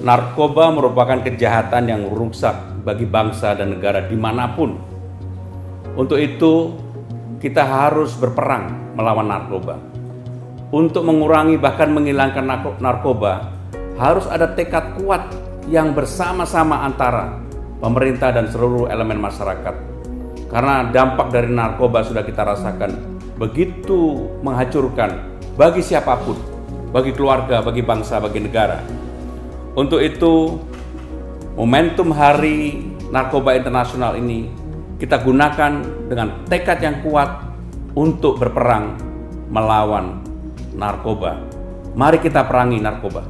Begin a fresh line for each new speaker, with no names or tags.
narkoba merupakan kejahatan yang rusak bagi bangsa dan negara di mana pun. Untuk itu, kita harus berperang melawan narkoba. Untuk mengurangi bahkan menghilangkan narkoba, harus ada tekad kuat yang bersama-sama antara pemerintah dan seluruh elemen masyarakat. Karena dampak dari narkoba sudah kita rasakan begitu menghancurkan bagi siapa pun, bagi keluarga, bagi bangsa, bagi negara. Untuk itu, momentum Hari Narkoba Internasional ini kita gunakan dengan tekad yang kuat untuk berperang melawan narkoba. Mari kita perangi narkoba.